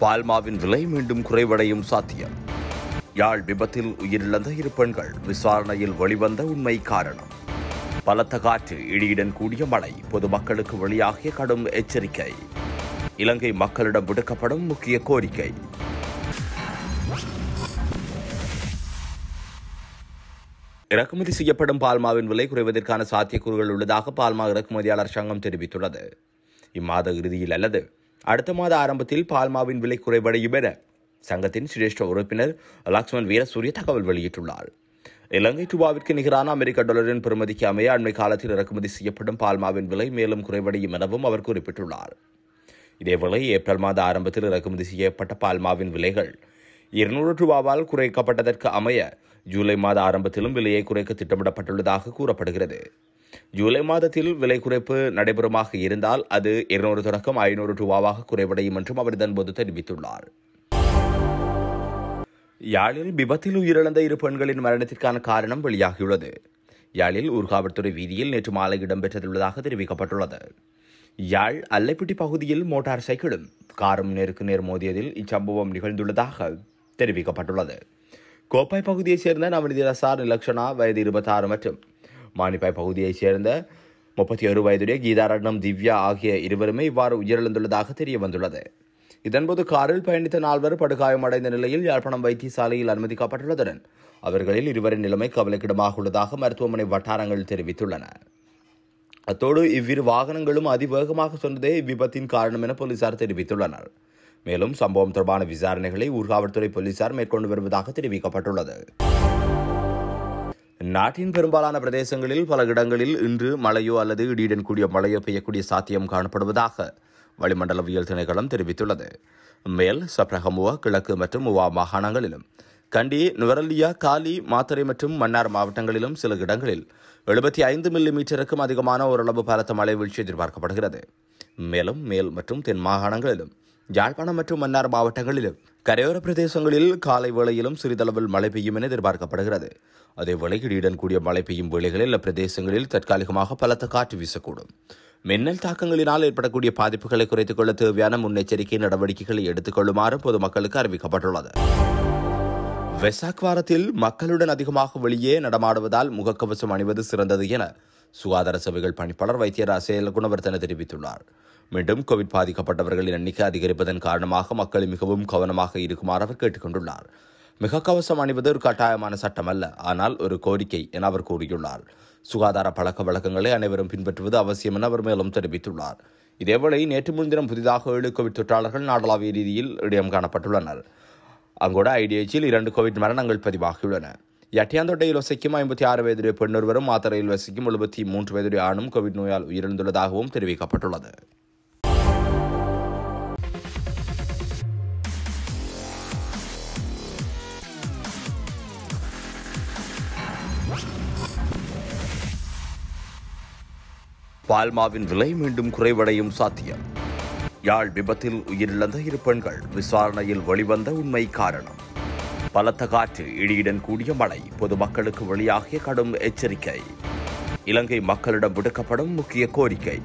பால்மாவின் விலை மீண்டும் குறைவடையும் சாத்தியம். யாழ் விபத்தில் உயிரிழந்த இரு பெண்கள் விசாரணையில் வெளிவந்த உண்மை காரணம். பலத்த காற்று இடியுடன் கூடிய மழை பொதுமக்களுக்கு வெளியாகிய கடும் எச்சரிக்கை. இலங்கை மக்களிடம் விடுக்கப்படும் முக்கிய கோரிக்கை. இறக்குமதி செய்யப்படும் பால்மாவின் விலை குறைவதற்கான சாத்தியக்கூறுகள் உள்ளதாக பால்மா இறக்குமதியாளர் சங்கம் தெரிவித்துள்ளது. இம்மாத இறுதியில் அல்லது அடுத்த மாத ஆரம்பத்தில் பால்மாவின் விலை குறைவடையும் என சங்கத்தின் சிரேஷ்ட உறுப்பினர் லக்ஷ்மண் வீரசூரிய தகவல் வெளியிட்டுள்ளார். இலங்கை ரூபாவிற்கு நிகரான அமெரிக்க டாலரின் பெறுமதிக்கு அமைய அண்மை காலத்தில் இறக்குமதி செய்யப்படும் பால்மாவின் விலை மேலும் குறைவடையும் எனவும் அவர் குறிப்பிட்டுள்ளார். இதேவேளை ஏப்ரல் மாத ஆரம்பத்தில் இறக்குமதி செய்யப்பட்ட பால்மாவின் விலைகள் இருநூறு ரூபாவால் குறைக்கப்பட்டதற்கு அமைய ஜூலை மாத ஆரம்பத்திலும் விலையை குறைக்க திட்டமிடப்பட்டுள்ளதாக கூறப்படுகிறது. ஜூலை மாதத்தில் விலை குறைப்பு நடைபெறுமாக இருந்தால் அது இருநூறு தொடக்கம் ஐநூறு ரூபாவாக குறைவடையும் என்றும் அவர் இதன்போது தெரிவித்துள்ளார். யாழில் விபத்தில் உயிரிழந்த இரு பெண்களின் மரணத்திற்கான காரணம் வெளியாகியுள்ளது. யாழில் ஊர்காவல்துறை வீதியில் நேற்று மாலை இடம்பெற்றுள்ளதாக தெரிவிக்கப்பட்டுள்ளது. யாழ் அல்லைப்பிட்டி பகுதியில் மோட்டார் சைக்கிளும் காரும் நேருக்கு நேர் மோதியதில் இச்சம்பவம் நிகழ்ந்துள்ளதாக தெரிவிக்கப்பட்டுள்ளது. கோப்பாய் பகுதியைச் சேர்ந்த நவநிதி ரசார் நிலக்ஷனா வயது இருபத்தாறு மற்றும் மானிப்பாய் பகுதியைச் சேர்ந்த முப்பத்தி ஒரு வயதுடைய கீதாரட்னம் திவ்யா ஆகிய இருவருமே இவ்வாறு உயிரிழந்துள்ளதாக தெரிய வந்துள்ளது இதன்போது காரில் பயணித்த நால்வர் படுகாயமடைந்த நிலையில் யாழ்ப்பாணம் வைத்தியசாலையில் அனுமதிக்கப்பட்டுள்ளதுடன் அவர்களில் இருவரின் நிலைமை கவலைக்கிடமாக உள்ளதாக மருத்துவமனை வட்டாரங்கள் தெரிவித்துள்ளன. அத்தோடு இவ்விரு வாகனங்களும் அதிவேகமாக சொன்னதே இவ்விபத்தின் காரணம் என போலீசார் தெரிவித்துள்ளனர். மேலும் சம்பவம் தொடர்பான விசாரணைகளை ஊர்காவல்துறை போலீசார் மேற்கொண்டு வருவதாக தெரிவிக்கப்பட்டுள்ளது. நாட்டின் பெரும்பாலான பிரதேசங்களில் பல இடங்களில் இன்று மழையோ அல்லது இடியுடன் கூடிய மழையோ பெய்யக்கூடிய சாத்தியம் காணப்படுவதாக வளிமண்டலவியல் திணைக்களம் தெரிவித்துள்ளது. மேல் சப்ரகமுவ கிழக்கு மற்றும் உவா மாகாணங்களிலும் கண்டி நுவரலியா காலி மாத்தறை மற்றும் மன்னார் மாவட்டங்களிலும் சில இடங்களில் எழுபத்தி ஐந்து மில்லி மீட்டருக்கும் அதிகமான ஓரளவு பலத்த மழை வீழ்ச்சி எதிர்பார்க்கப்படுகிறது. மேலும் மேல் மற்றும் தென் மாகாணங்களிலும் யாழ்ப்பாணம் மற்றும் மன்னார் மாவட்டங்களிலும் கரையோர பிரதேசங்களில் காலை வேளையிலும் சிறிதளவில் மழை பெய்யும் என எதிர்பார்க்கப்படுகிறது. அதேவேளை இடியுடன் கூடிய மழை பெய்யும் வேளைகளில் பிரதேசங்களில் தற்காலிகமாக பலத்த காற்று வீசக்கூடும். மின்னல் தாக்கங்களினால் ஏற்படக்கூடிய பாதிப்புகளை குறைத்துக் கொள்ள தேவையான முன்னெச்சரிக்கை நடவடிக்கைகளை எடுத்துக்கொள்ளுமாறு பொதுமக்களுக்கு அறிவிக்கப்பட்டுள்ளது. வெசாக் வாரத்தில் மக்களுடன் அதிகமாக வெளியே நடமாடுவதால் முகக்கவசம் அணிவது சிறந்தது என சுகாதார சபைகள் பணிப்பாளர் வைத்தியர் அசேல குணவர்த்தன தெரிவித்துள்ளார். மீண்டும் கோவிட் பாதிக்கப்பட்டவர்களின் எண்ணிக்கை அதிகரிப்பதன் காரணமாக மக்கள் மிகவும் கவனமாக இருக்குமாறு அவர் கேட்டுக்கொண்டுள்ளார். மிக கவசம் அணிவது ஒரு கட்டாயமான சட்டம் அல்ல ஆனால் ஒரு கோரிக்கை என அவர் கூறியுள்ளார். சுகாதார பழக்க வழக்கங்களை அனைவரும் பின்பற்றுவது அவசியம் என அவர் மேலும் தெரிவித்துள்ளார். இதேவேளை நேற்று முன்தினம் புதிதாக ஏழு கோவிட் தொற்றாளர்கள் நாடளாவிய ரீதியில் இடம் காணப்பட்டுள்ளனர். அங்கோட ஐடிஎச்சில் இரண்டு கோவிட் மரணங்கள் பதிவாகியுள்ளன. யட்டியாந்தொட்டையில் வசிக்கும் ஐம்பத்தி ஆறு வயதுடைய பெண்ணொருவரும் மாத்தரையில் வசிக்கும் எழுபத்தி மூன்று வயதுடைய ஆணும் கோவிட் நோயால் உயிரிழந்துள்ளதாகவும் தெரிவிக்கப்பட்டுள்ளது. பால்மாவின் விலை மீண்டும் குறைவடையும் சாத்தியம். யாழ் விபத்தில் உயிரிழந்த இரு பெண்கள் விசாரணையில் வெளிவந்த உண்மை காரணம். பலத்த காற்று இடியுடன் கூடிய மழை பொதுமக்களுக்கு வெளியாகிய கடும் எச்சரிக்கை. இலங்கை மக்களிடம் விடுக்கப்படும் முக்கிய கோரிக்கை.